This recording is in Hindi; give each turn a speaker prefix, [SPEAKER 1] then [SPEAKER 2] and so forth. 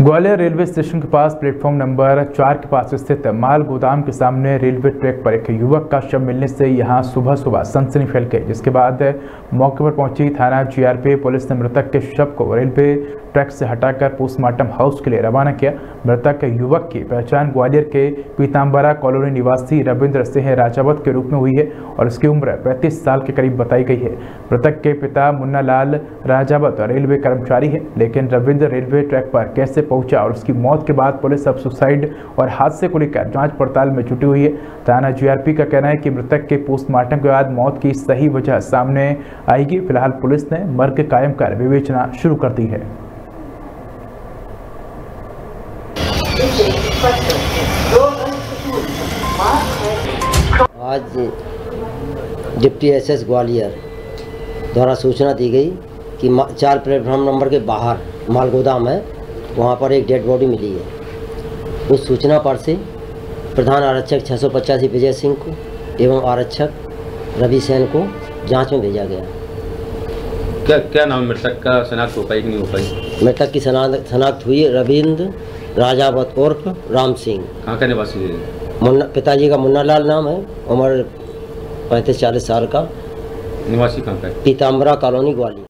[SPEAKER 1] ग्वालियर रेलवे स्टेशन के पास प्लेटफॉर्म नंबर चार के पास स्थित माल गोदाम के सामने रेलवे ट्रैक पर एक युवक का शव मिलने से यहाँ सुबह सुबह सनसनी फैल गई, जिसके बाद मौके पर पहुँची थाना जीआरपी पुलिस ने मृतक के शव को रेलवे ट्रैक से हटाकर पोस्टमार्टम हाउस के लिए रवाना किया। मृतक युवक की पहचान ग्वालियर के पीताम्बरा कॉलोनी निवासी रविंद्र सिंह राजावत के रूप में हुई है और उसकी उम्र पैंतीस साल के करीब बताई गई है। मृतक के पिता मुन्ना लाल राजावत रेलवे कर्मचारी है, लेकिन रविंद्र रेलवे ट्रैक पर कैसे पहुँचा और उसकी मौत के बाद पुलिस अब सुसाइड और हादसे को लेकर जाँच पड़ताल में जुटी हुई है। थाना जीआरपी का कहना है कि मृतक के पोस्टमार्टम के बाद मौत की सही वजह सामने आएगी। फ़िलहाल पुलिस ने मर्ग कायम कर विवेचना शुरू कर दी है।
[SPEAKER 2] आज डिप्टी एसएस ग्वालियर द्वारा सूचना दी गई कि चार प्लेटफॉर्म नंबर के बाहर माल गोदाम है। वहाँ पर एक डेड बॉडी मिली है। उस सूचना पर से प्रधान आरक्षक छः सौ पचासी विजय सिंह को एवं आरक्षक रवि सेन को जाँच में भेजा गया।
[SPEAKER 3] क्या क्या नाम मृतक का? शनाख्त हो पाई कि नहीं हो पाई?
[SPEAKER 2] मृतक की शनाख्त शनाख्त हुई रविंद्र राजावत उर्फ़ राम सिंह।
[SPEAKER 3] कहाँ का निवासी है?
[SPEAKER 2] मुन्ना पिताजी का मुन्ना लाल नाम है। उम्र पैंतीस चालीस साल का।
[SPEAKER 3] निवासी कहाँ का
[SPEAKER 2] पीताम्बरा कॉलोनी ग्वालियर।